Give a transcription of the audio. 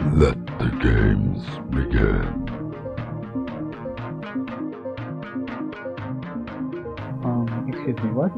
Let the games begin. Um, excuse me, what?